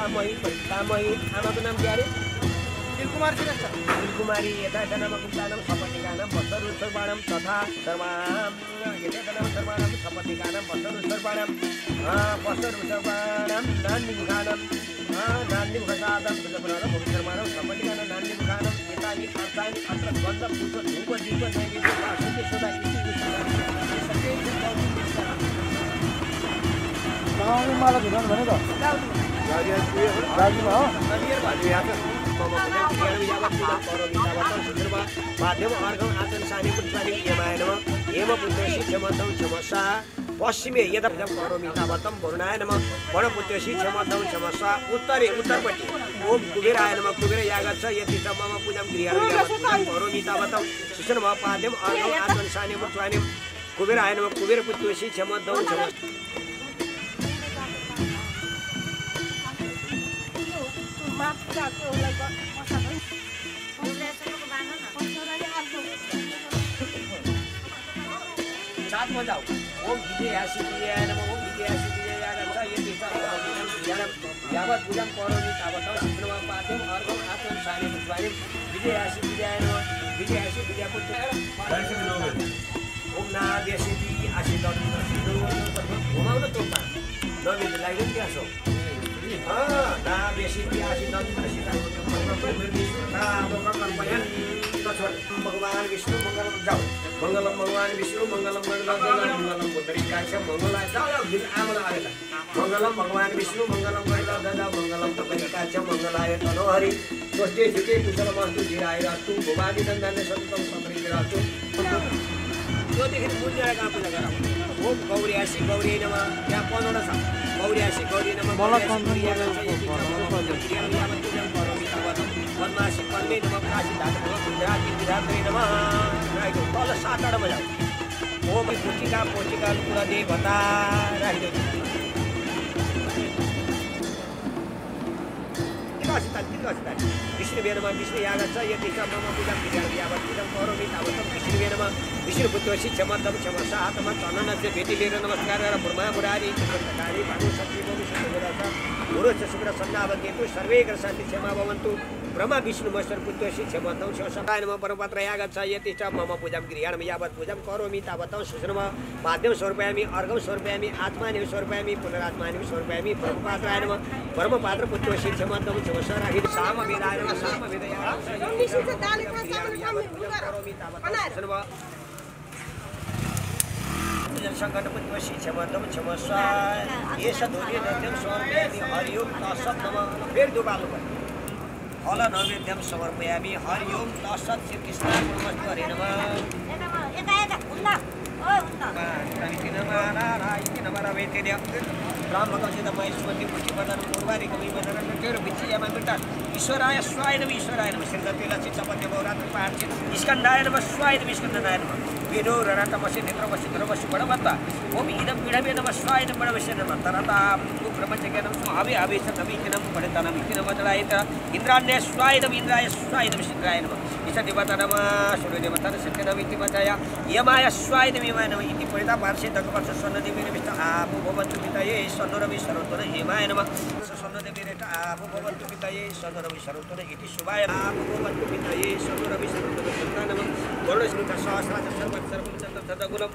तामही आमाको नाम के अरे कुमार श्रेष्ठ कुमारी यथा जनामा कुन्तानं सपटिकानं वस्तरु सर्वाणं तथा सर्वां यथा जनामा सर्वाणं सपटिकानं वस्तरु सर्वाणं वस्तरु सर्वाणं नान्निमुखानं नान्निमुखसादं सुलभनानं भवि सर्वाणं सपटिकानं नान्निमुखानं एतानि अर्थानि अत्र गन्ध पुष्प धूप दीप नैवेद्य सदा इति सबै भने त माध्यम अर्घम आचन पश्चिमे वरुणाय नम क्षमतम क्षमसा उत्तरे उत्तरपट्टि ओम कुबेराय नम कुबेर यागच्छ यति च मम पूजम गृहाणि यावत् करोमि तावतम शिशन अर्घम आचन सानी नम कुबेर पुत्रसी क्षमतम क्षमसा साथमा जाऊ ओम विजयासी विजयाय नमः ओम विजयासी विजयाय नमः यति यावत् पूजन करोमि तावत् शिष्णवा पाद्यम अर्घम आत्मन साने स्वामी विजयासी विजयाय नमः विजयासी विजयपुत्र ओम नादेशी आशी दत्त सिद्धो घुमाउन तोपा लाग्यो क्या छौ भगवान विष्णु मङ्गलम जाऊ मङ्गलम भगवान विष्णु मङ्गलम मङ्गलम मङ्गलम पुत्रिकाक्ष मङ्गला जाऊ गीत आमालाई आएर मङ्गलम भगवान विष्णु मङ्गलम महिला दादा मङ्गलम पुत्रिकाक्ष मङ्गलाय तनोहरि स्वस्थे झुके कुशल वस्तु जिराएर तु भुवादी दण्डने सन्तम समृद्धि तु त्योदेखि पुण्य कहाँ पूजा गरौँ ओम गौरी आसी गौरी नमा त्यहाँ पन्ध्रवटा छ गौरी आसी गौरी नमा पद्मासी पद्मे नम काशी धात गुजरात विधात्रे नम राखेको तल सात आठमा जाऊ ओम पोटिका पोटिका दे असितानि तिन असितानि विष्णुवेनमा विष्णु यागच्छ यतिका मम पूजां क्रियाणं यावत् पूजां करोमि तावत् विष्णुवेनमा विष्णुपुत्रोषि क्षमदम क्षमसा हातमा चन्दनस्य भेटी लिएर नमस्कार गरेर ब्रह्मा चन्द्रकारी भानु शक्ति भूमि शुक्र सन्नाभ केतु सर्वे क्षमा ब्रह्मा विष्णु महेश्वर पुत्रोषि क्षमदम क्षमसाय नमः परमपत्र यागच्छ यति च मम पूजां क्रियाणं यावत् पूजां करोमि तावत् सुश्रम माध्यम समर्पयामि अर्घं समर्पयामि आत्मानि समर्पयामि पुनरात्मानि समर्पयामि ब्रह्मपात्राय नमः। परमपात्र पुत्रोषि क्षमदम क्षमसा राखि सामवेदाय नमः। सामवेदया करोमि तावत् सुश्रम सङ्कटपतिवशी क्षमदम क्षमस्वा एष धुर्य नृत्यं समर्पयामि हरिओम तत्सत् नमः फेरि दुबाल्नु पर्यो फल नैवेद्यं समर्पयामि हरिओम तत्सत् श्रीकृष्णार्पणमस्तु हरे नमः ईश्वराय स्वाय नम ईश्वराय नम गौरात्र स्कन्दाय नम स्वाय नम नम बडवत्ता ओम इदं नम स्वाय नम बडवस्य नम तरतां इति नम जलायत इन्द्राण्य स्वाय नम इन्द्राय स्वाय नम इन्द्राय नम ईशदेवता नम सूर्यदेवता सत्य नम इति मचाय यमाय स्वाय नम यमाय नम इति पठिता पार्श्वे दकवर्ष स्वर्णदेवी नमिष्ट आपो भवन्तु पितये स्वर्णरवि सर्वतोन हेमाय नम स्वर्णदेवी रेट आपो भवन्तु पितये स्वर्णरवि सर्वतोन इति शुभाय आपो भवन्तु पितये स्वर्णरवि सर्वतोन सन्तानम गरुडस्मृत सहस्राज सर्व सर्वं चन्द्र तदगुणम्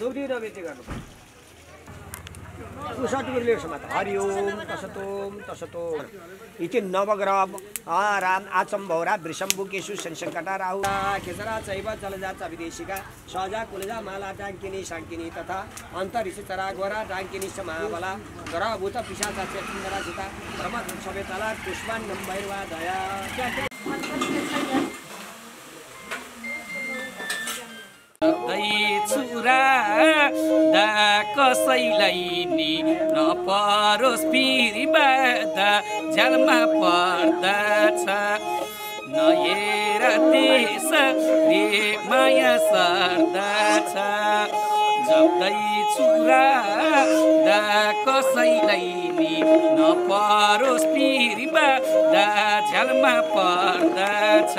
धुप्दी नबेती गर्नु। उसटुको लेख्छ मात्र हरि ओम तसतोम तसतोम इति नवग्रह राम आचम्भौरा वृषम्बुकेशु संसङ्कटा राहु खेचरा चैव जलजा च विदेशिका। सहजा कुलजा माला डाङ्किनी साङ्किनी तथा अन्तरिक्ष चरा गोरा डाङ्किनी च महाबला। ग्रहभूत पिशाचा चेतरा सीता। ब्रह्म सवेतला पुष्पान्नम भैरवा दया छुरा दा कसैलाई नि नपरोस् फेरि बाधा झ्यालमा पर्दछ। नहेर त्यस रे माया सर्दछ। जप्दै छुरा दा कसैलाई नि नपरोस् फेरि बाधा झ्यालमा पर्दछ।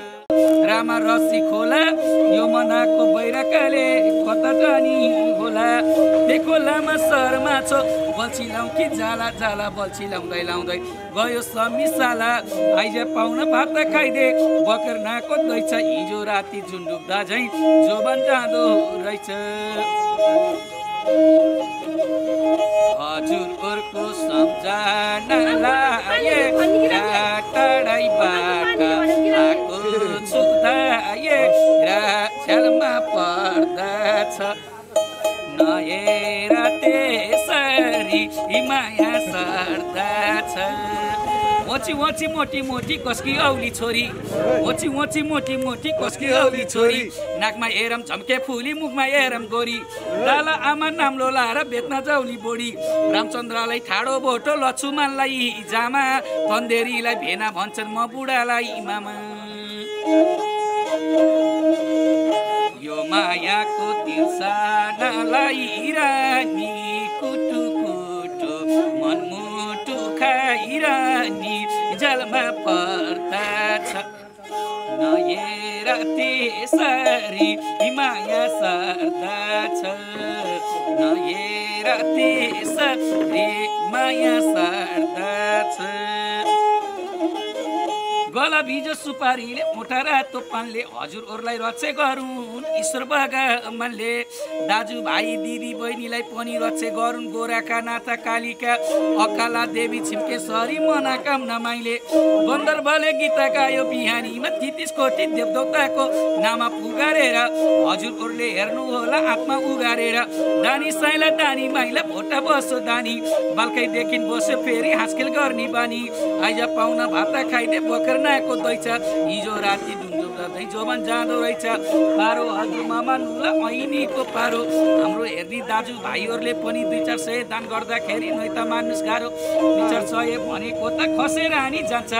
रामा रसी खोला यो मनाको बैराकाले कता जानी होला त्यो खोलामा शर्मा छ बल्छी लाउँ कि जाला जाला बल्छी लाउँदै लाउँदै गयो समिसाला आइज पाउन भात खाइदे बकर नाको दैछ हिजो राति जुन डुब्दा झैँ जोबन जाँदो रहेछ हजुरहरूको सम्झनालाई टाढाइबाट आएको र छेलमा पर्दछ नहेर त्यसरी माया सर्दछ। ओची ओची मोटी मोटी कसकी औली छोरी। ओची ओची मोटी मोटी कसकी औली छोरी। नाकमा हेरम झम्के फुली मुखमा हेरम गोरी। लाला आमा नाम लोलाएर बेच्न जाउली बोडी रामचन्द्रलाई ठाडो भोटो लछुमानलाई जामा। तन्देरीलाई भेना भन्छन् म बुढालाई मामा। यो मायाको तिर्सानालाई रानी कुटु कुटु मनमुटु खाइरानी जलमा पर्दछ नहेर त्यसरी माया सर्दछ नहेर नहेर त्यसरी माया सार्दछ गला भिजो सुपारीले मोटा रातो पानले। हजुरहरूलाई रक्षे गरून्। ईश्वर भगवानले दाजुभाइ दिदी बहिनीलाई पनि रक्षे गरून्। गोराका नाता कालिका अकाला देवी छिम्केश्वरी मनोकामना माइले गन्धर्वले गीता गायो बिहानीमा तितिस कोटी देवदेवताको नाममा पुगारेर। हजुरहरूले हेर्नु होला आत्मा उगारेर। दानी साइला दानी माइला भोटा बसो दानी। बाल्कैदेखि बस्यो फेरि हाँसखेल गर्ने बानी। आइज पाहुना भात खाइदे बोकेर नआएको दैछ हिजो राति डुन्जो गर्दै जोबन जाँदो रहेछ। पारो हजुर मामा ऐनीको पारो। हाम्रो हेर्ने दाजुभाइहरूले पनि दुई चार सय दान गर्दाखेरि नै त मान्नुहोस् गाह्रो। दुई चार सय भनेको त खसेर हानी जान्छ।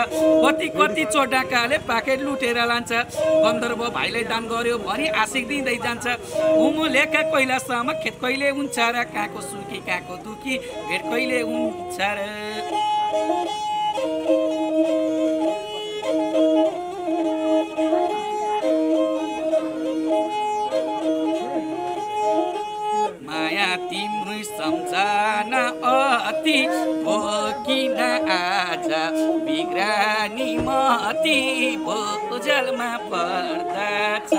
कति कति चोडाकाले पाकेट लुटेर लान्छ। गन्धर्व भाइलाई दान गर्यो भने आशिक दिँदै जान्छ। उमो लेखा कैलासम्म खेत कहिले हुन्छ र कहाँको सुकी कहाँको दुखी भेट कहिले हुन्छ र? मती भोजलमा पर्दछ।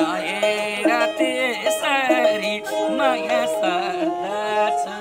नहेर त्यसरी माया सर्दछ।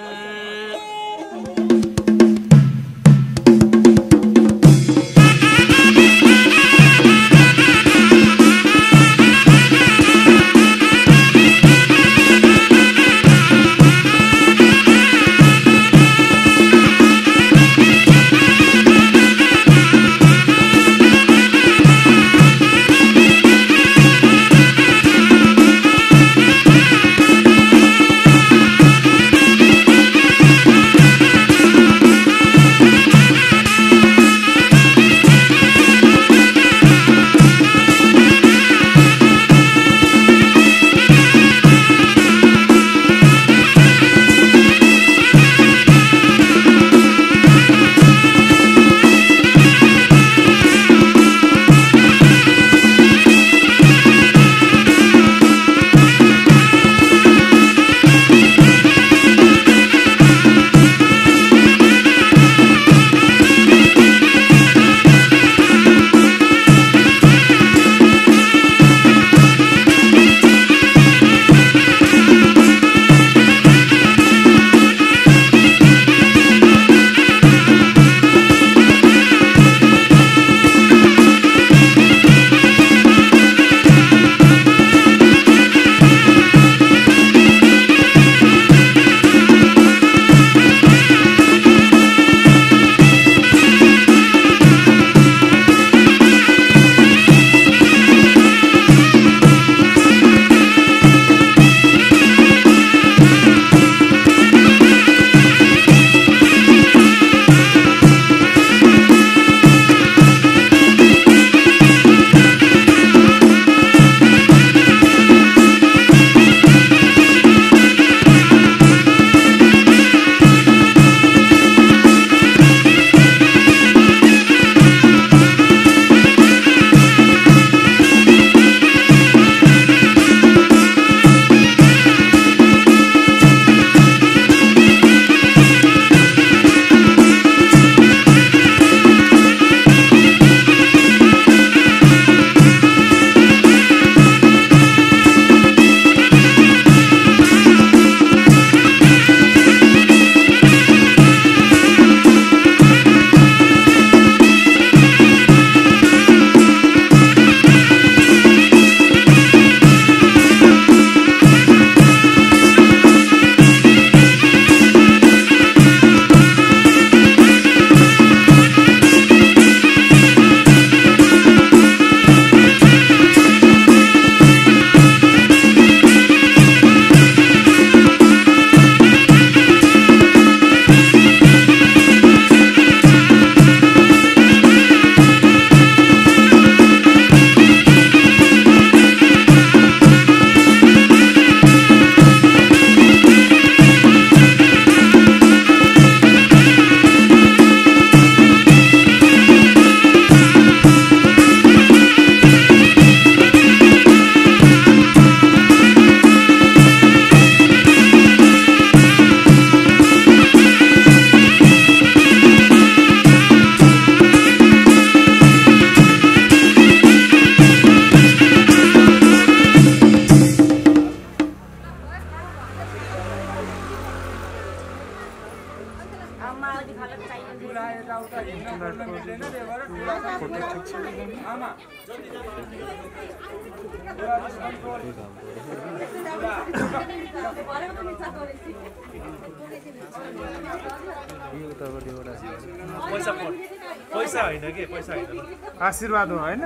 आशीर्वाद हो होइन?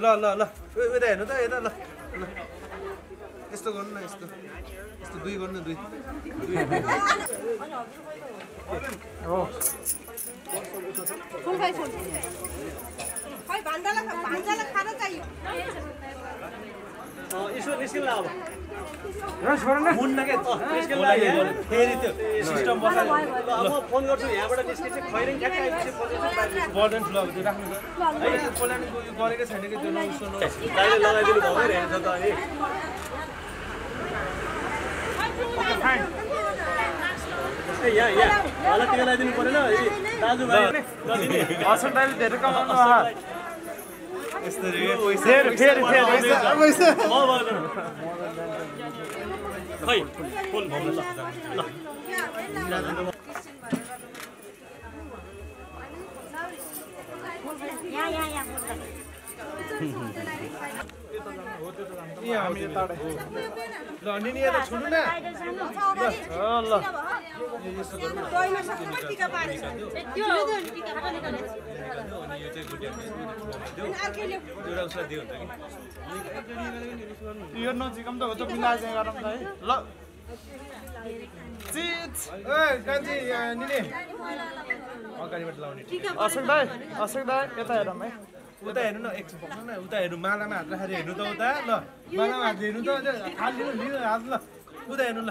ल ल ल। उता हेर्नु त यता ल। ल। यस्तो गर्नु न यस्तो। यस्तो दुई गर्नु दुई। हो। यसो निस्किनु अब। मुन्न के फेरि त्यो सिस्टम बसाल्यो म फोन गर्छु यहाँबाट निस्केपछि खैरिङ ठ्याक्कै त्यो राख्नु पोल्यान्डको यो गरेकै छैन कि त्यो नउसो दाइले लगाइदिनु रहेछ त अनि। ए, यहाँ यहाँ। मलाई टिका लगाइदिनु परेन। दाजुभाइ दाइले धेरै कमाउनु भयो। पैसा फेरि फेरि फेरि पैसा पैसा म भएन खै फोन भयो ल ल यहाँ यहाँ यहाँ यहाँ हामी टाढा ल अनि नि यता छुनु न ल यो नजिकम त हो त मिलाएर चाहिँ गरौँ त है। ल। चिज कान्छी अगाडिबाट लाउने। अशोक दाई अशोक दाई यता हेरौँ है। उता हेर्नु न एकछिन पक्नु न उता हेर्नु मालामा हात राखेर हेर्नु त उता। ल मालामा हात हेर्नु त। खाली लिनु हात ल। उता हेर्नु ल।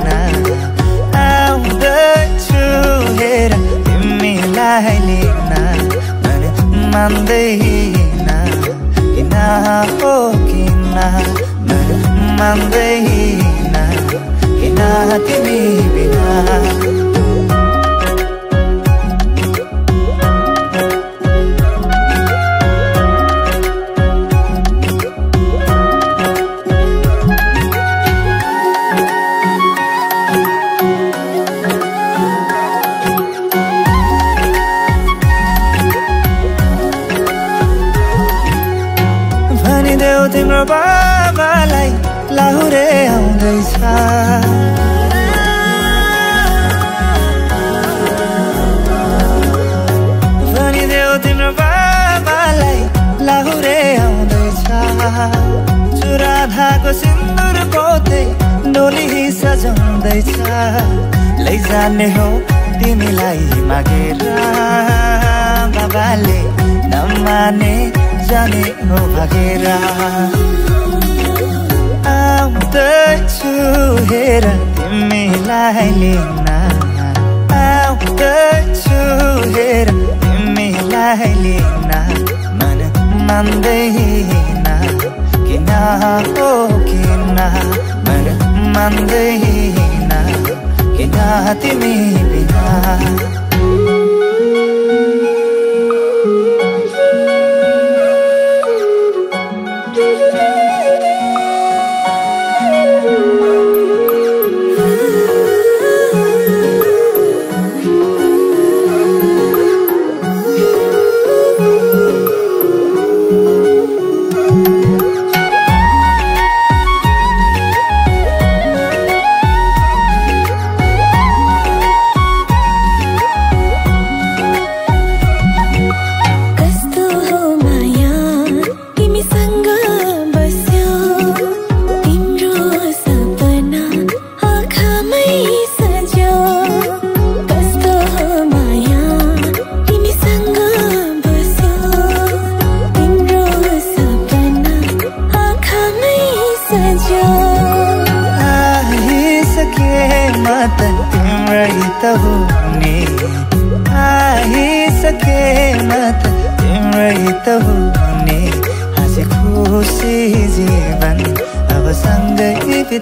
हेर तिमीलाई लिन मन मान्दैन किन हो किन? मन मान्दैन किन तिमी बिना? बाबालाई लाहुरे आउँदैछ। भनिदेऊ तिम्रो बाबालाई लाहुरे आउँदैछ। चुरा धाको सिन्दुर पोते डोली सजाउँदैछ। लैजाने हो तिमीलाई मागेर। बाबाले नमाने जाने हो भागेर। आउँदैछु हेर तिमीलाई लिन। आउँदैछु हेर तिमीलाई लिन। मन मान्दैन किन हो किन। मन मान्दैन किन तिमी बिना।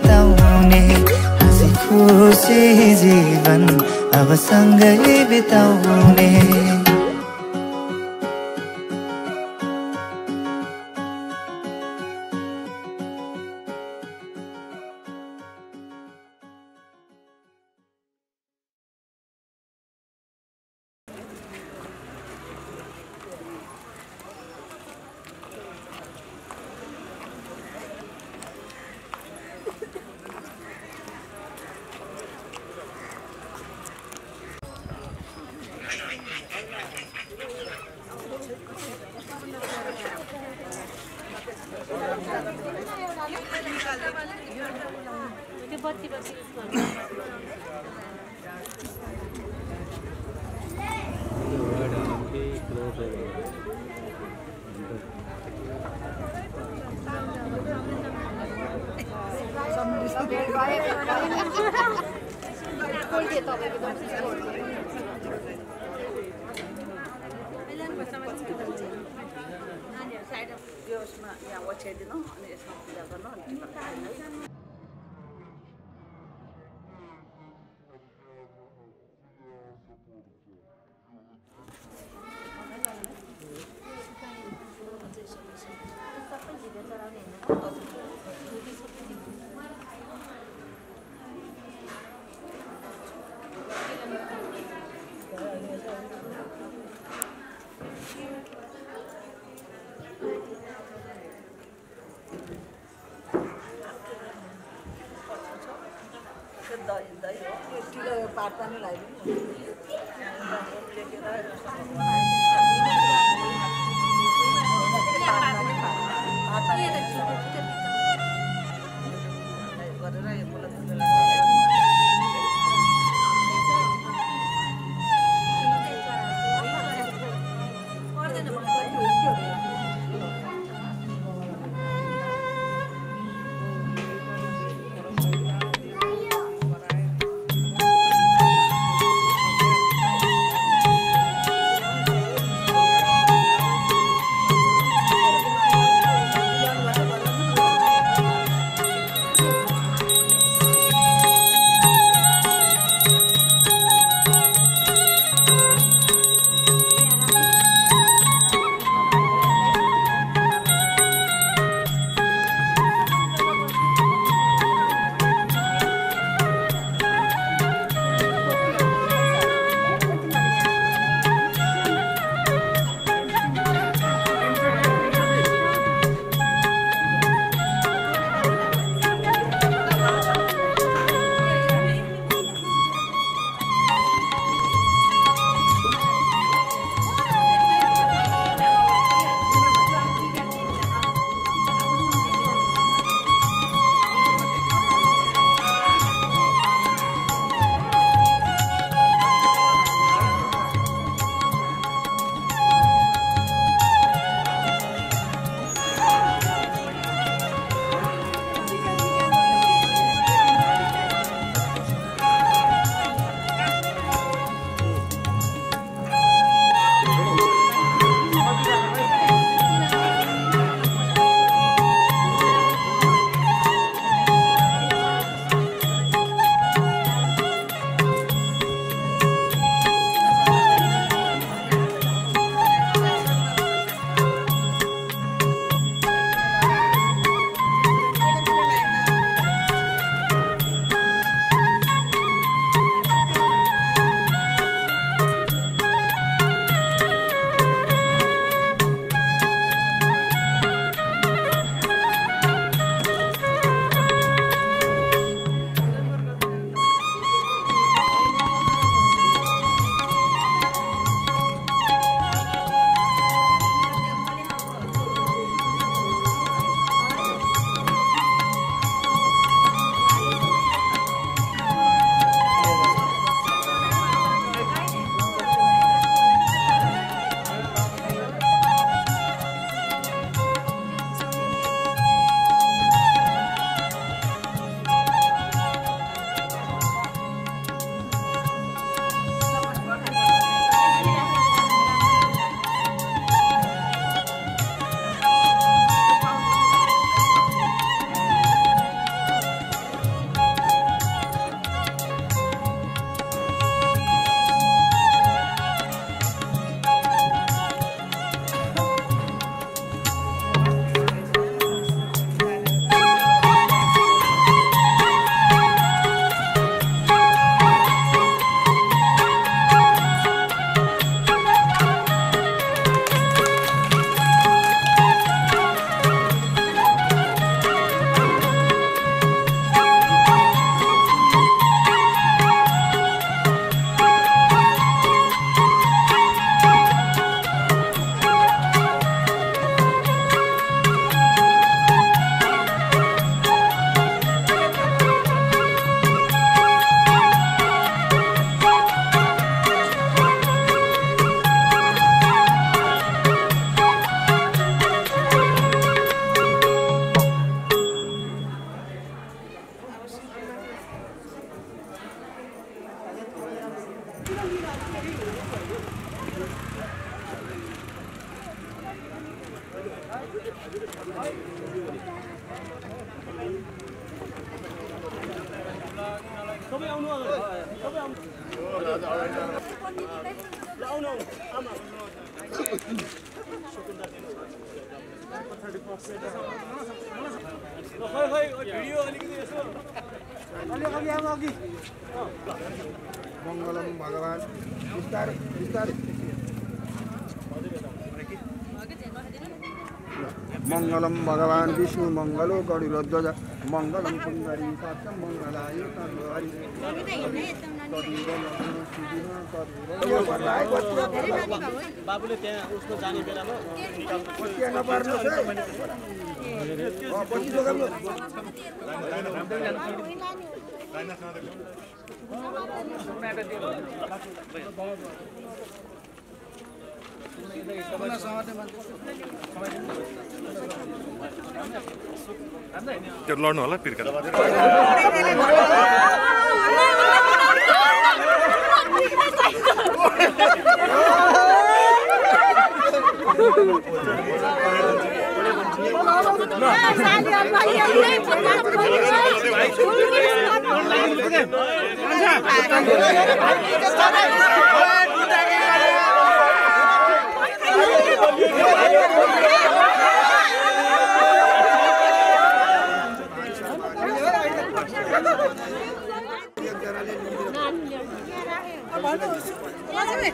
ಬಿತಾವನೆ ಹಸಿ ಖುಷಿ ಜೀವನ್ ಅವಸಂಗ ಬಿತಾವನೆ 单独来的。मङ्गलो गरुडध्वज मङ्गलम सुन्दरी सत्यम मङ्गलाय तद्वारी बाबुले त्यहाँ उसको जाने बेलामा त्यो लड्नु होला पिर्का फुल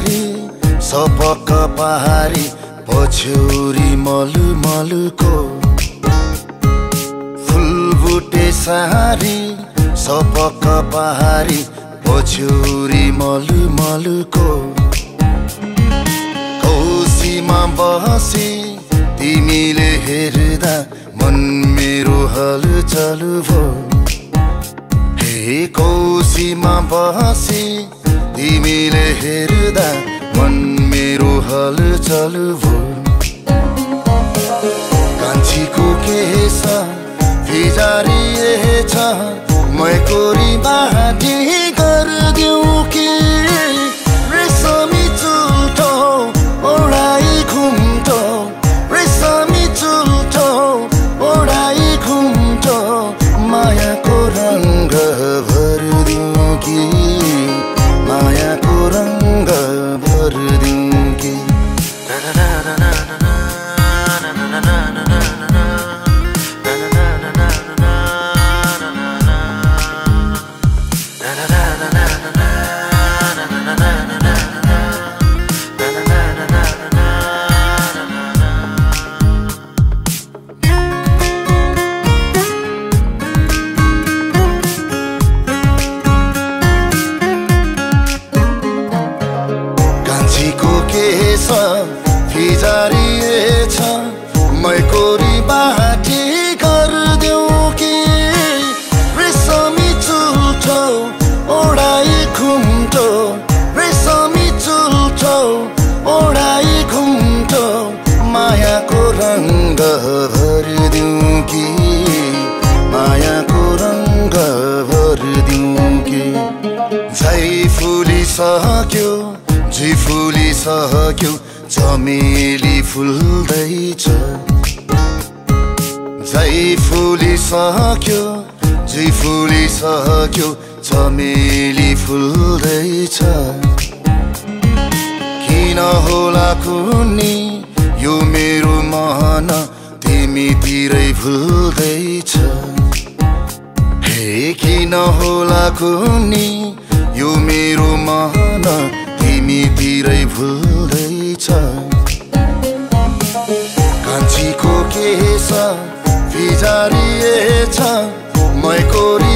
सारी सपक्क पहारी पछ्यौरी मलु मलुको। फुल फुटे सारी सपक्क पहारी पछ्यौरी मलु मलुको। कौसीमा बसी तिमीले हेर्दा मन मेरो हलचल भो हे कौसीमा बसी तिमीले हेर्दा मन मेरो हलचल भो कान्छीको केस फिजारिएछ मैकोरी बाटी गरिदिउँ। फुलिसक्यो झै फुलिसक्यो चमेली फुल्दैछ। झै फुलिसक्यो झै फुलिसक्यो चमेली फुल्दैछ। किन होला कुनी यो मेरो मन तिमीतिरै भुल्दैछ। हे किन होला कुनी मेरो मन तिमीतिरै भुल्दैछ। कान्छीको केस फिजारिएछ मैकोरी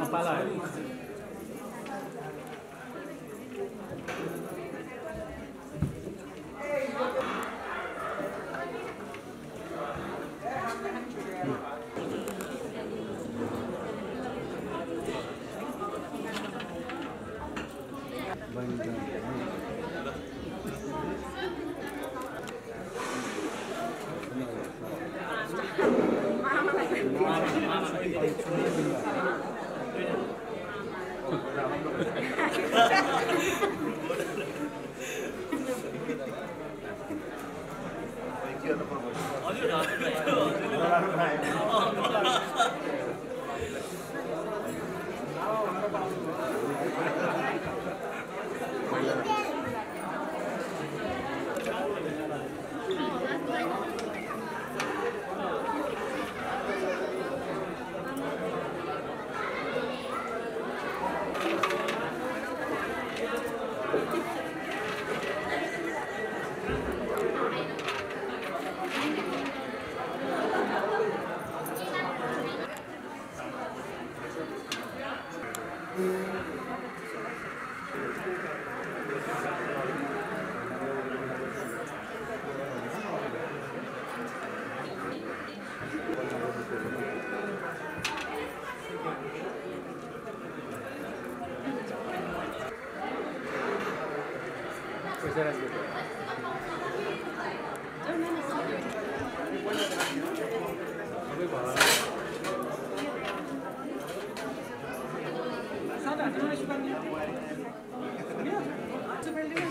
não para lá.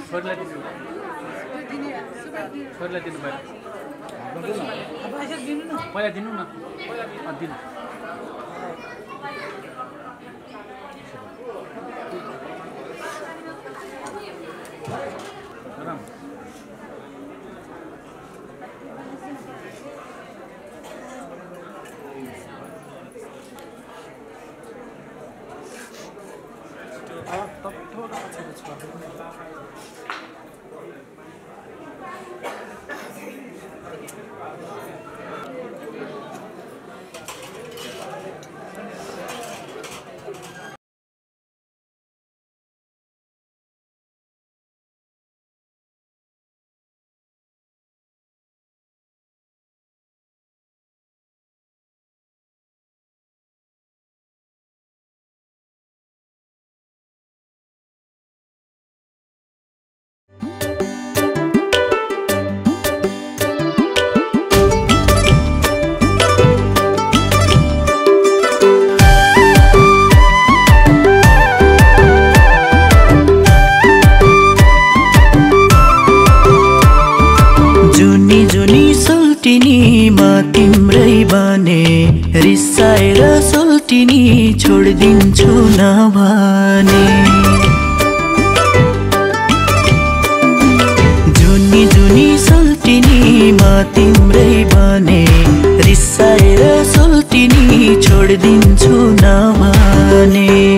छोरीलाई दिनु छोरीलाई दिनु पहिला पहिला दिनु सोल्टिनी छोडिदिन्छु नभने। जुनी जुनी सोल्टिनीमा तिम्रै बने। रिसाएर सोल्टिनी छोडिदिन्छु नभने।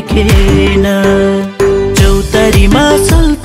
देखेन चौतारीमा सल्टिनी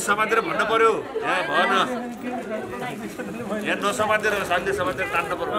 समातेर भन्नु पर्यो। ए भन। यहाँ नसमातेर समातेर तान्नु पर्यो।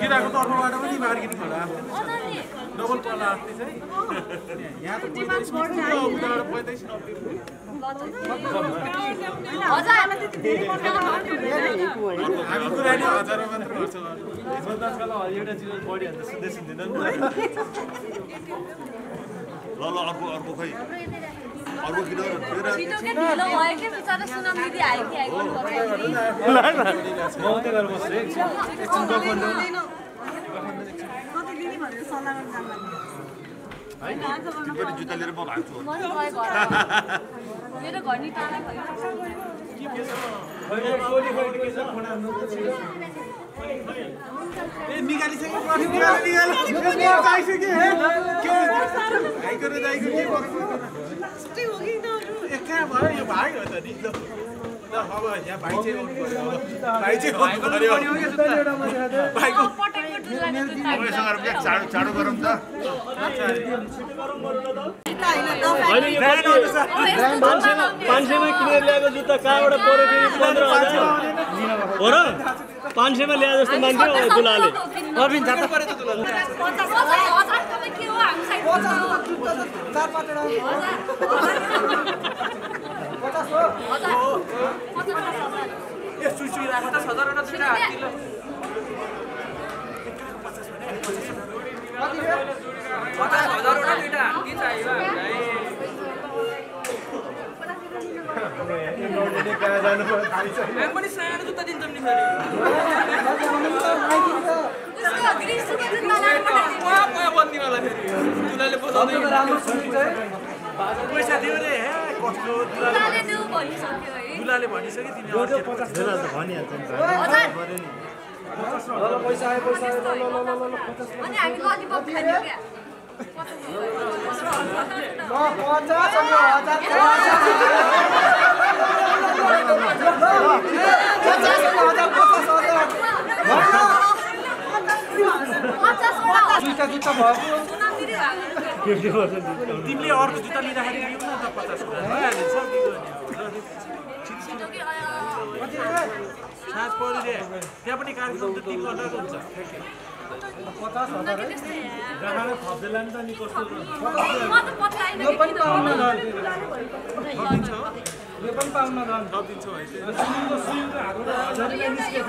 किराको तर्फबाट पनि बार्गेनिङ होला डबल पल्ला अस्ति चाहिँ यहाँ त पैँतालिस एउटा चिज सुन्दै सुन्दैन ल ल। अर्को अर्को खै अर्को किन तेरो छिटो के ढिलो भयो के बिचरा सुनाम दिदी आयो कि आयो म उतै गरेर बस्छु है एकछिन गफ गर्नु गएँ घर मेरो घर नि टाढा ए निकालिसक्यो के? भयो? यो भाइ हो त नि। पाँच सयमा किनेर ल्याएको जुत्ता कहाँबाट पऱ्यो हो र पाँच सयमा ल्याए जस्तो मान्थ्यो दुलाले अरविन्द ए सुई सुई राखेर पचास हजारवटा जुत्ता हात किलो कति रे पचास हजारवटा दुइटा के चाहियो पनि सानो जुत्ता दिन्छौँ नि फेरि फेरि दुलाले बजाउँदै पैसा दियो रे हे कस्तो दुलाले भनिसक्यो है दुलाले भनिसक्यो तिमी हजार पैसा आयो पैसा आयो ल ल ल ल पचास पचास हजार जुत्ता दिदी भएको तिमीले अर्को जुत्ता लिँदाखेरि लिऊ न त साँझ पऱ्यो रे त्यहाँ पनि कार्यक्रम त तिन घन्टाको हुन्छ पचास हजार त नि कस्तो यो पनि पाउन हो यो पनि पाउन झन् थपिदिन्छौ है त्यो सुनको सुनको हातबाट हजारले निस्केछ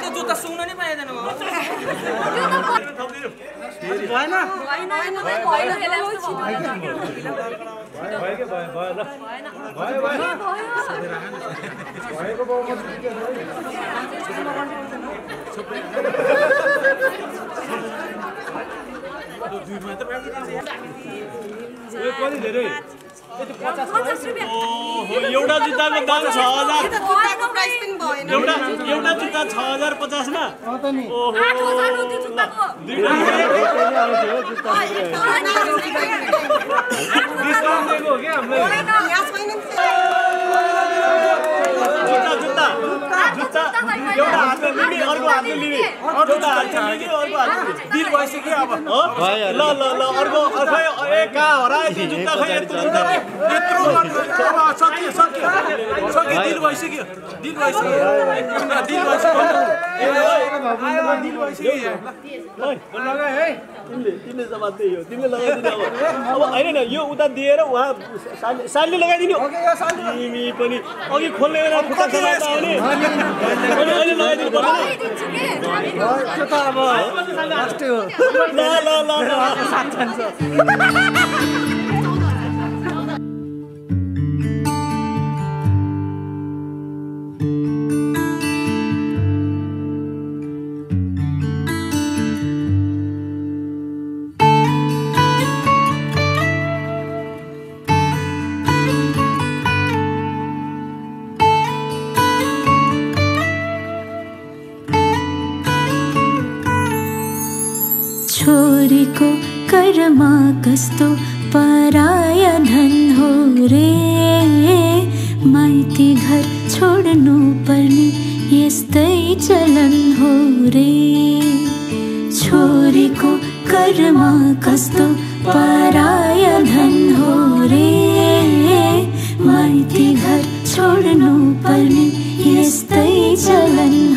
त जुत्ता सुङ्न नै पाइँदैन कति धेरै एउटा जुत्ताको दाम छ हजार. एउटा एउटा जुत्ता छ हजार पचासमा जुत्ता जुत्ता जुत्ता एउटा लिने अर्को हातले लिने अर्को दिल भइसक्यो अब ल ल ल अर्को खै ए कहाँ हरायो त्यो जुत्ता खै यत्रो जुत्ता यत्रो गर्नु अब सक्यो सक्यो सक्यो दिल भइसक्यो दिल भइसक्यो दिल भइसक्यो है तिमीले तिमीले जवाब त्यही हो तिमीले लगाइदिने अब अब होइन न यो उता दिएर उहाँ साली सालीले लगाइदिने हो तिमी पनि अघि खोल्ने बेला खुट्टा त्यो त अब कर्मा कस्तो पराय धन हो रे? माइती घर छोड्नु पर्ने यस्तै चलन हो रे। छोरीको कर्मा कस्तो पराय धन हो रे? माइती घर छोड्नु पर्ने यस्तै चलन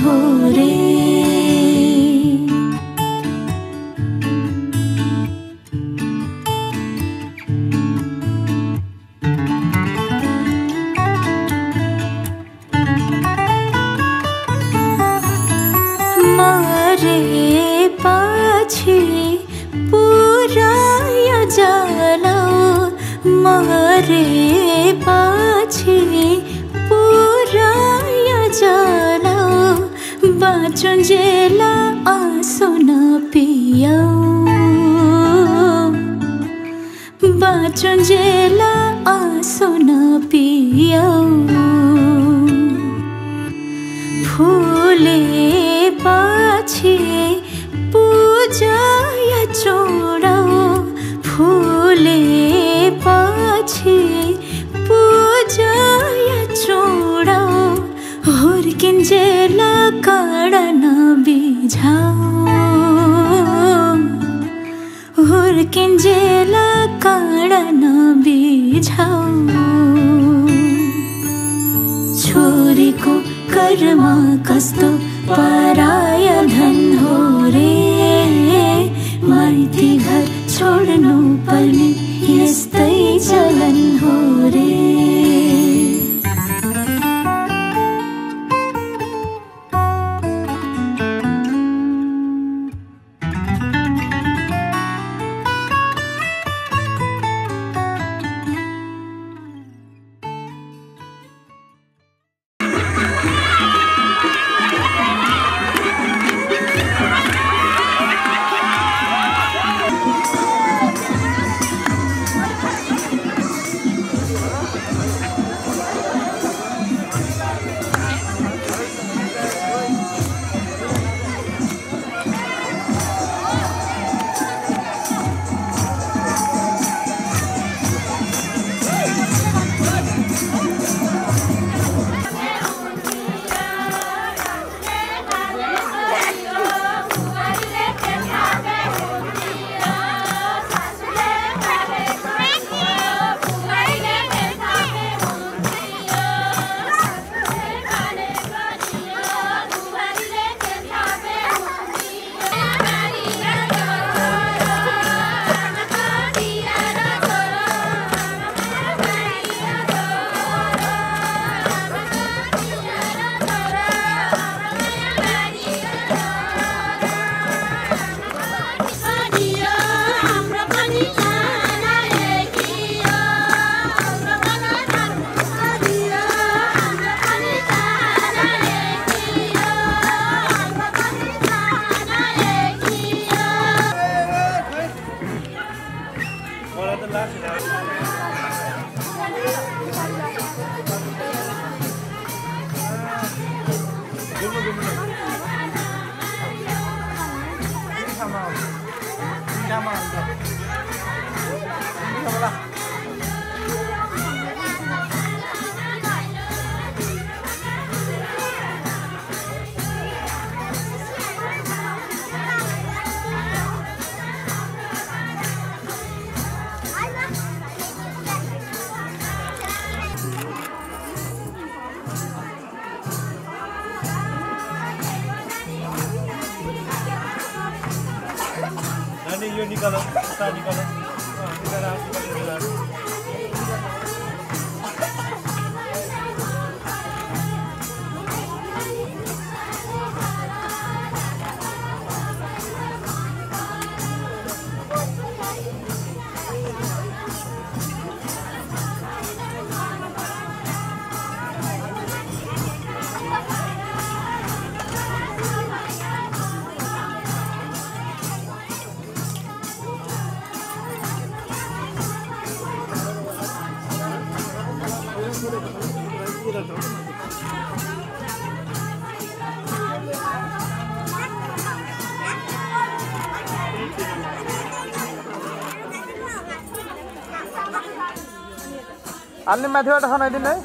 আলি মাথিবাটা খানা দিন নাই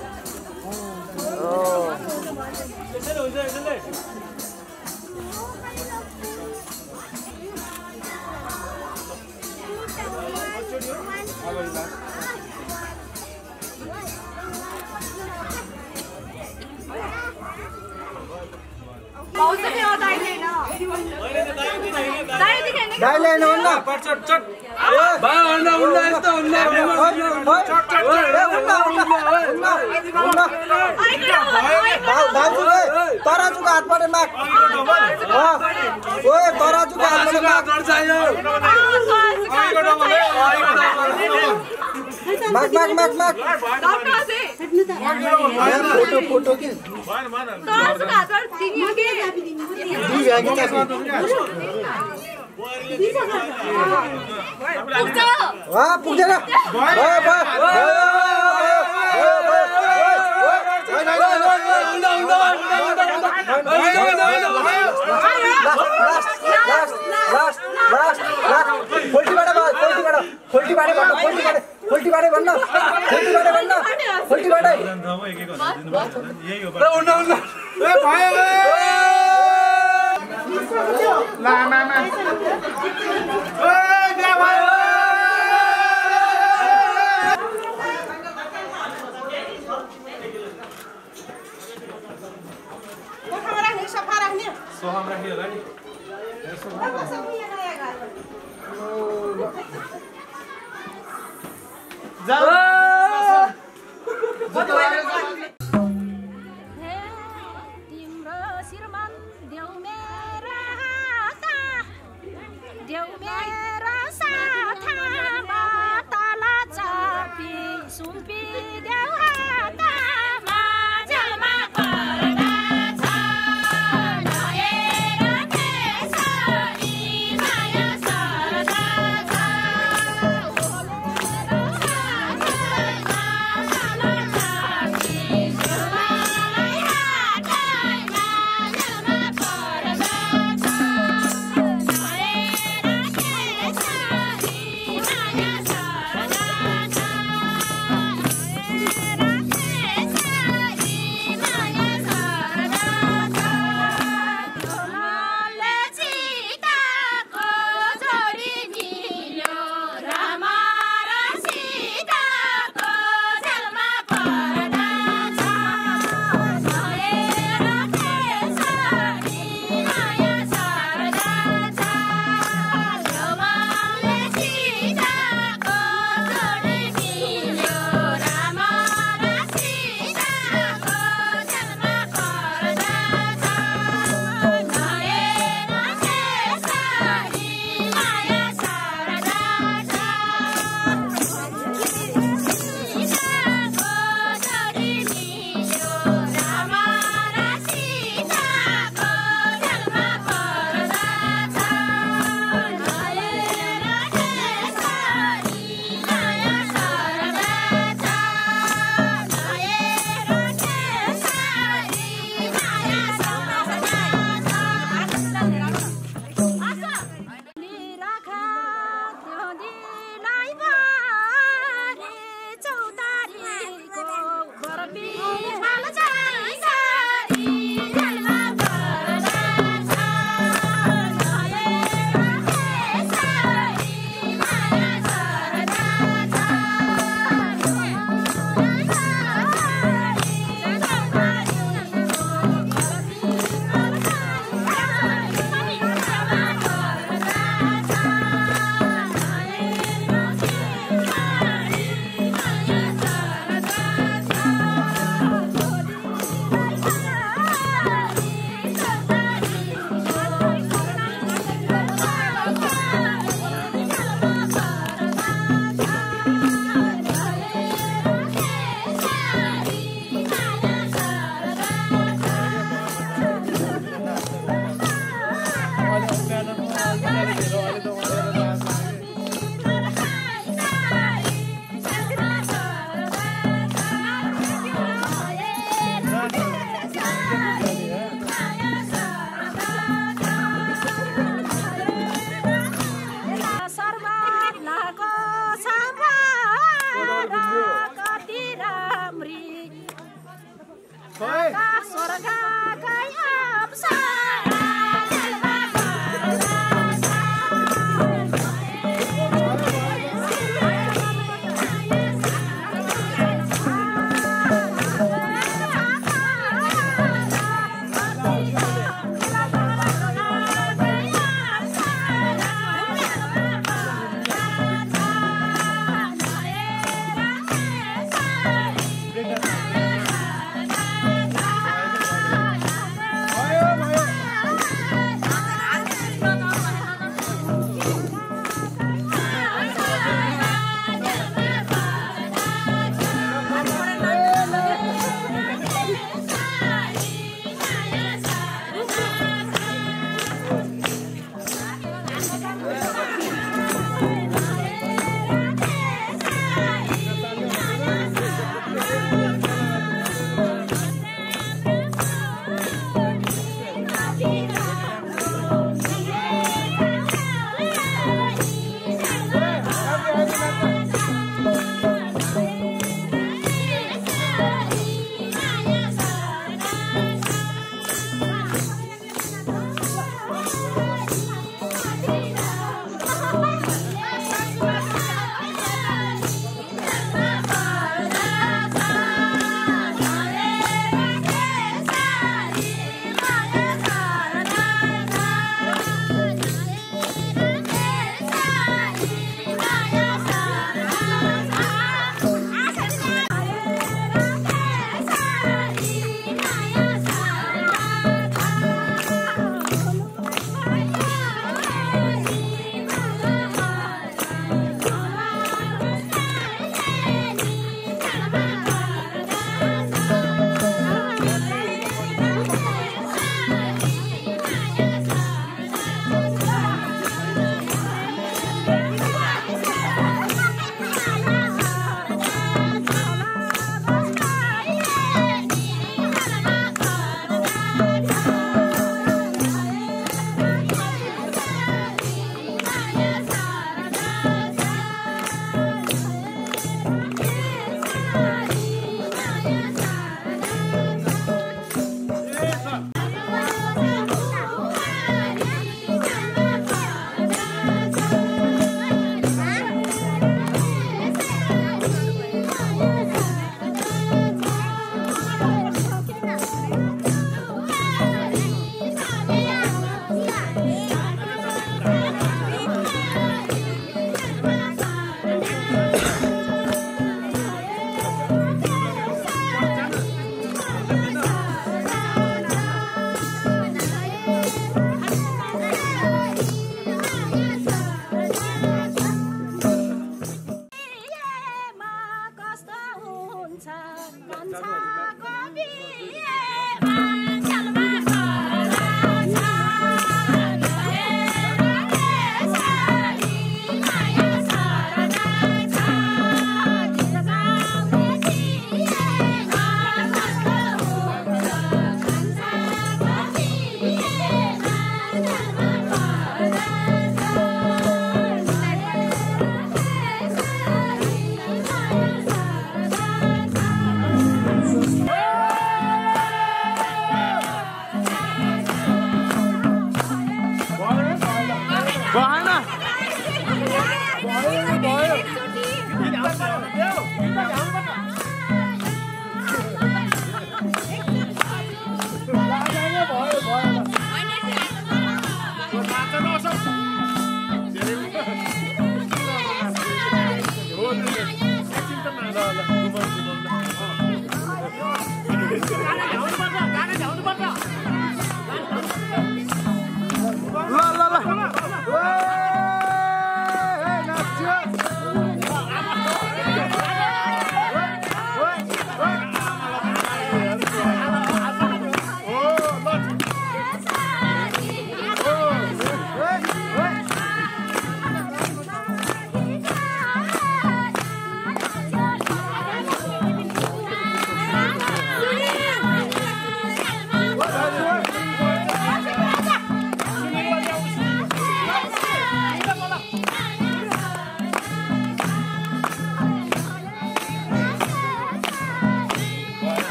पुग्दैन खोल्टीबाट खोल्टीबाट खोल्टीबाट भन्न भन्न Tapos ako yan ay agad.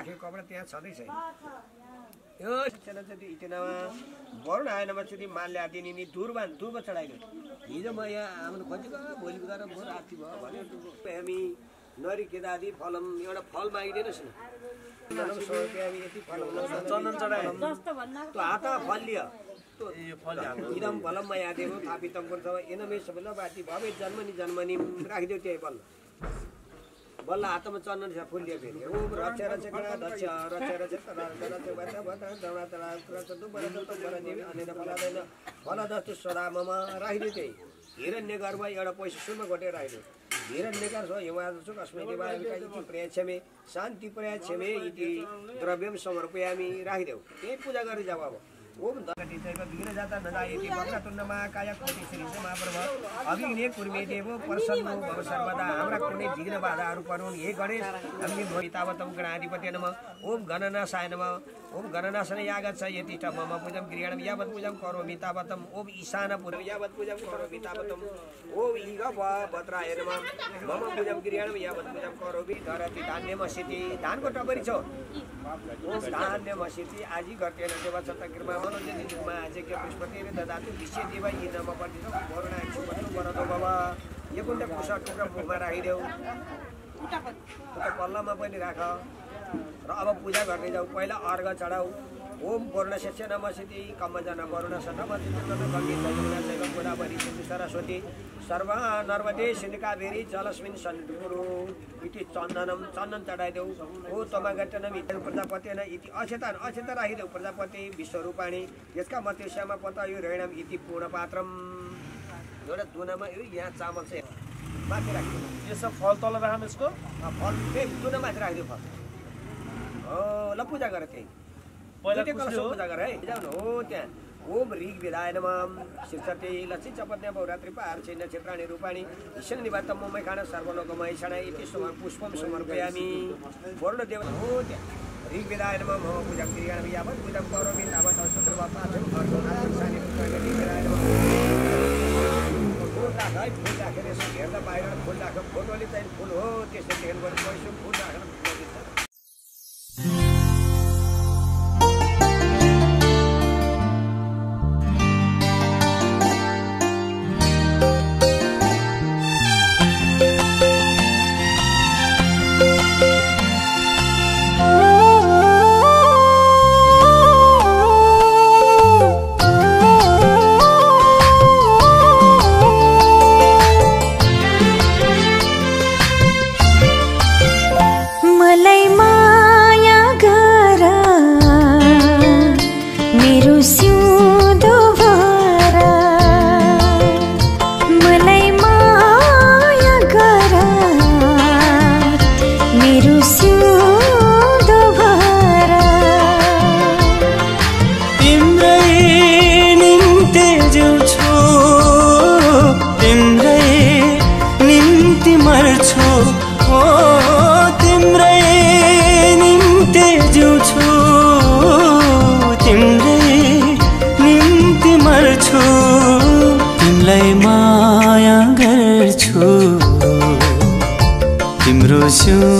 राखेको कपडा त्यहाँ छँदैछ यो सानो चाहिँ इटेनामा वरुण आएनमा चाहिँ माल ल्याइदिने नि दुर्बा दुर्बा चढाइदियो हिजो म यहाँ आउनु खोजेको भोलि गएर म राति भयो भन्यो हामी नरिकेदादी फलम एउटा फल मागिदिनुहोस् न। यति फल चन्दन चढायो। त्यो हातमा फल लियो इदम फलम यादेव थापितम पर्छ एनमे सबैलाई बाटी भवे जन्मनी जन्मनी राखिदियो त्यही बल्ल। बल्ल हातमा चन्दन छ फुलियो फेरि ओ रक्ष रक्ष कडा दक्ष रक्ष रक्ष जस्तो राखिदियो त्यही हिरण्य गर्भ एउटा पैसा सुनमा घटेर राखिदियो हिरण्य गर्भ देवालिका इति प्रयाक्षमे शान्ति प्रयाक्षमे इति द्रव्यम समर्पयामी राखिदेऊ त्यही पूजा गरी जाऊ अब ओम दगटितैव विघ्नजाता नजायति वक्रतुण्डमा काय कोटि श्री महाप्रभ अभिघ्ने कुर्मे देवो प्रसन्नो भव सर्वदा हाम्रा कुनै विघ्न बाधाहरू परुन् हे गणेश हामीले भोइतावतम गणाधिपत्य नम ओम गणनाशाय नम। ओम गणनाशन यागच्छ यति मम पूजं क्रियाणं यावत् पूजं करोमि तावतम् ओम ईशान पूजं यावत् पूजं करोमि तावतम् ओम ईग भद्राय नम। मम पूजं क्रियाणं यावत् पूजं करोमि। धरति धान्यमसिति धानको टपरी छ ओम धान्यमसिति आजि गर्तेन देव सत्ता कृपा मनोजनिमा आजके बृहस्पतिले ददातु। विश्व देव यी नम पर्दिन वरुणा सुपत्र वरदो बाबा यो कुण्ड कुसा टुक्रा मुखमा राखिदेऊ उता पल्लामा पनि राख। र अब पूजा गर्दै जाऊ पहिला अर्घ चढाऊ ओम वरुण शिष्य नमसिति कम्मजन वरुण सनमति गङ्गे गोदावरी सिन्धु सरस्वती। सर्व नर्मदे सिन्धुकावेरी जलस्मिन सन्धुकुरु इति चन्दनम चन्दन चढाइदेऊ ओ तमागटनम इति प्रजापतिन इति अक्षता अक्षता राखिदेऊ प्रजापति विश्वरूपाणी। यसका मध्य श्यामा पता यो रेणम इति पूर्णपात्रम। एउटा दुनामा यो यहाँ चामल चाहिँ माथि राखिदिनु यो सब फल तल राखौँ यसको? फल त्यही दुना माथि राखिदियो फल। ल पूजा गर त्यही? पूजा गर है जाउँ न हो त्यहाँ ओम ऋग विधाय नम शीर्षते लक्ष्मी चपत्या बहुरात्रि पार छैन क्षेत्राणि रूपाणि ईश्वर निवात मम्मै खान सर्वलोकमय क्षण इति समर पुष्पम समर्पयामि वरुण देव हो त्यहाँ ऋग विधाय नम मम पूजा क्रियाण यावत् पूजा करोमि तावत् अशुद्ध वा पाचन अर्को नाम सानि पुत्र ऋग विधाय नम फुल राख है फुल राखेर यसो हेर्दा बाहिर फुल राख फोटोले चाहिँ फुल हो त्यसो देख्नु पर्यो पैसो फुल फुल मर्छु तिमीलाई माया गर्छु। तिम्रो सिउँदो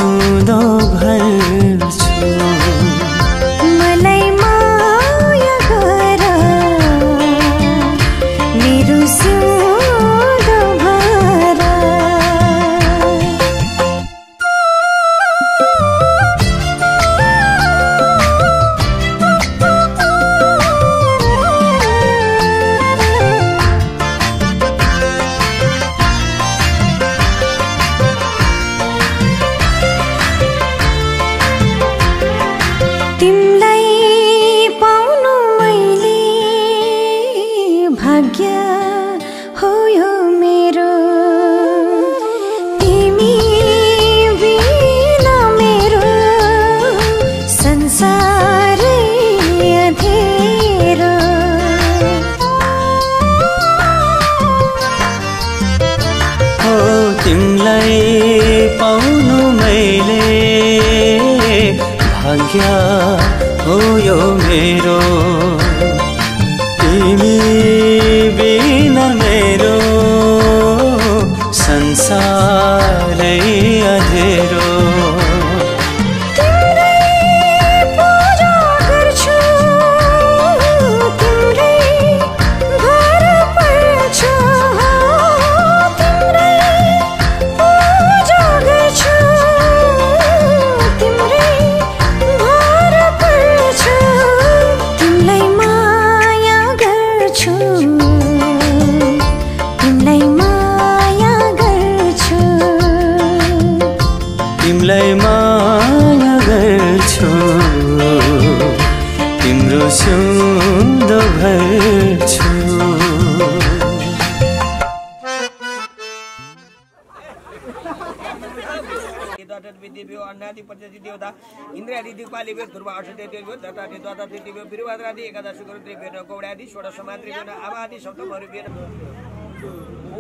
गौडादि षोडश समाद्रि आवादि सप्तमहरू वेद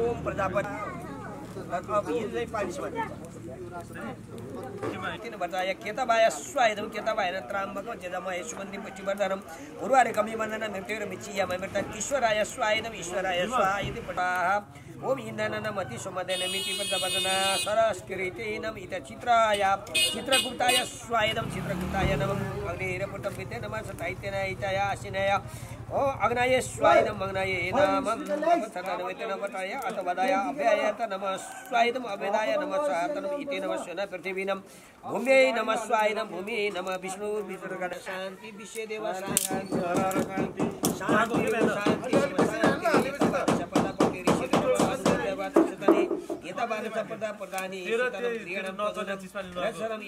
ओम प्रजापति। अब यो चाहिँ पालिसमा किन भन्छ या केतबाय स्वायदम केतबायन त्राम्बकं जदमय सुगन्धि पुष्टिवर्धनम् उर्वारे कमी वन्दन मृत्युर मिच्चियम मृत ईश्वराय स्वायदम ईश्वराय स्वायति पटाः। ओम इन्दन मति सोमदेन मिति प्रजापदना सरस्कृतेनम इत चित्राय। चित्रगुप्ताय स्वायदम चित्रगुप्ताय नमः। अग्निरपुटं विद्ये नमः सताइतेन इताय आसिनय। अग्नाय स्वायदम अग्नाय नामं सदानवेत नमताय अतवदाय अभ्यायत नमः स्वायदम अभेदाय नमः स्वातनम इति नमः स्वना पृथिवीनम भूम्यै नमः स्वायदम भूमि नमः विष्णु विष्णुगण शान्ति विश्व देव शान्ति शान्ति शान्ति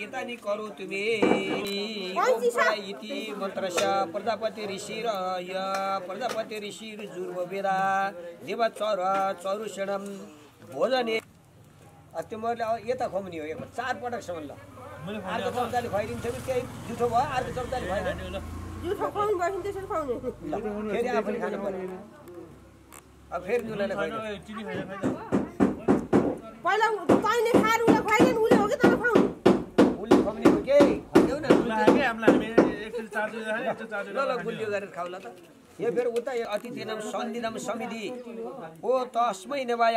यतानि करो तुमे। इति मन्त्रस्य प्रजापति ऋषि र य प्रजापति ऋषि जुर्व वेदा देव चर चरुषणम भोजने। मैले अब यता खुवाउने हो चार पटकसम्म ल। अर्को चम्चाले खुवाइदिन्थ्यो कि त्यही जुठो भयो? अर्को चम्चाले खुवाइदिनु फेरि आफूले खानु पर्यो। अब फेरि दुलाले खुवाइदिनु पहिला तैँले खाएर उसलाई खुवाइदियो उसले हो कि तँलाई खुवाउनु? उसले खुवाउने हो के? खुवाइदेऊ न ल ल गुलियो गरेर खाउला त। यो फेरि उता समिति। ओ तस्मै नेवाय।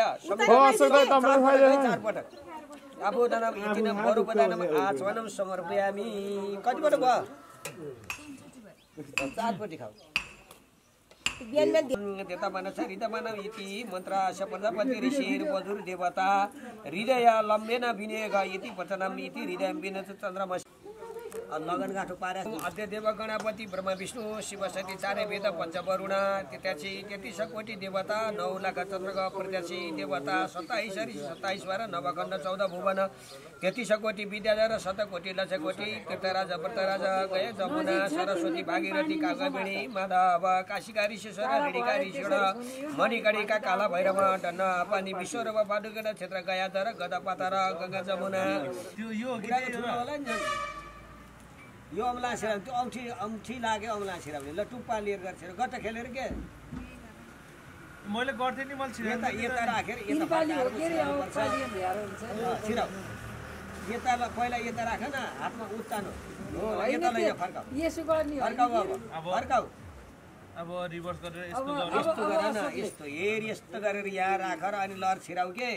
समर्पयामि। कतिपल्ट भयो? चारपट्टि खाऊ। इति मन्त्राश प्रजापति ऋषिर वधुर देवता हृदय लम्बेन विनियोग इति वचनम इति हृदय विनत चन्द्रमा लगन गाँठो पारे अध्य देव गणपति ब्रह्म विष्णु शिव सती चारे वेद पञ्चवरुण त्याची तेत्तिस कोटि देवता नौ लाख चन्द्रग प्रत्याशी देवता सत्ताइस हरि सत्ताइस बाह्र नवखण्ड चौध भुवन तेत्तिस कोटि विद्याधर शत कोटि लक्ष कोटि तीर्थराज व्रतराज गय जमुना सरस्वती भागीरथी कागबेणी माधव काशिका ऋषेश्वर रेणिका ऋषिण मणिकणिका काला भैरव डन्न पानी विश्वरव पादुकेन क्षेत्र गयाधर गदा पातर गङ्गा जमुना। यो अम्ला छिराउने त्यो औँठी औँठी लाग्यो अम्ला छिराउने ल टुप्पा लिएर गर्छ गट्ट खेलेर के? मैले गर्थेँ नि मैले यता यता राखेर छिराउ यता पहिला यता राख न हातमा उत्तानो हो यता लैजा फर्काउ फर्काउ अब। फर्काउ अब रिभर्स गरेर यस्तो। यस्तो गर न यस्तो हेर यस्तो गरेर यहाँ राख र अनि लर छिराउ के?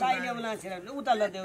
साइले अम्ला छिराउने उता ल देऊ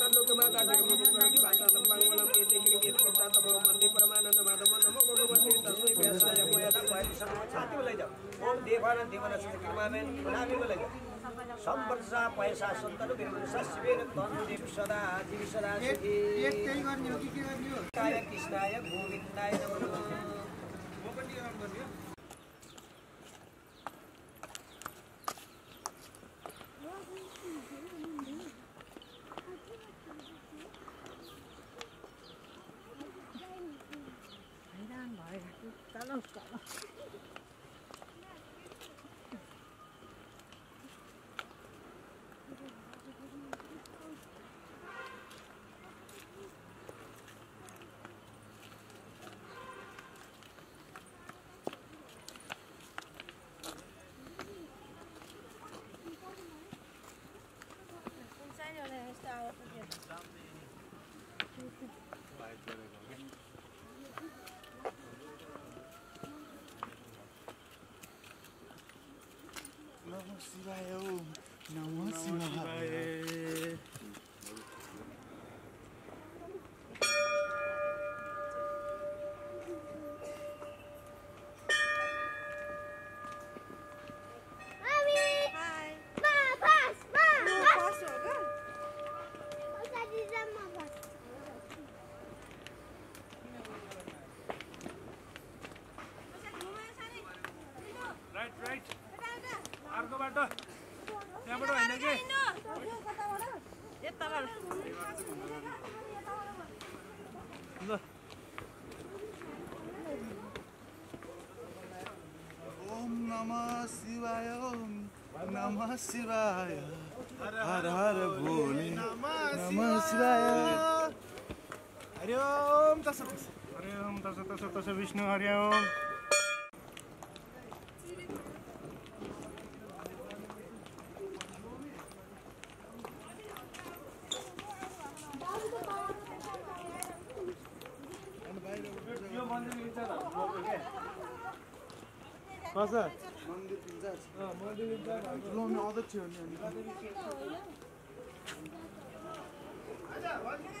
बोलाइ जाऊ सम्पर्सा पैसा सन्तनु बिरुसा शिवेन तनु देव सदा जीव सदा सुखी। काय कृष्णाय गोविन्दाय नमः। नमः शिवाय ओम नमः शिवाय नमः शिवाय हर हर भोले नमः शिवाय हरि ओम तस हरि ओम तस तस तस विष्णु हरि ओम यो मन्दिर लिन्छ त कसो मन्दिर पिन्छ मन्दिर लिन्छ ठुलो आउँदै थियो नि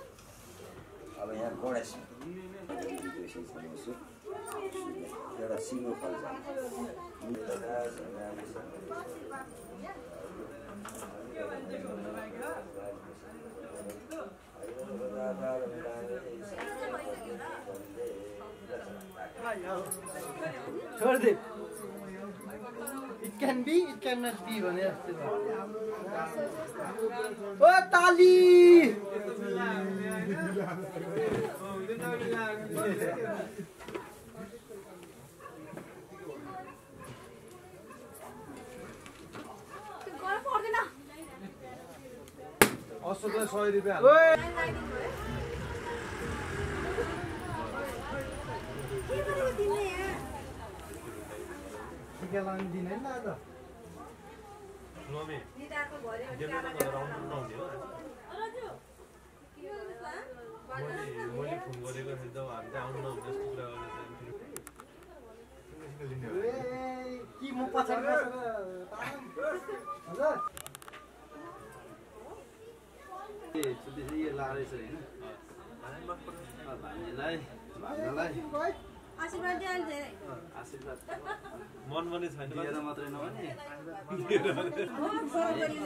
अब यहाँ गणेश एउटा सिङ्गो फल छ। छोडिदिए can be it can be भने जस्तो ओ ताली अशोकलाई सय रुपियाँ लाउनु दिने। बसेर हजुर यो लाँदैछ होइन। मन पनि छैन दिएर मात्रै नभने। हो, छोराछोरी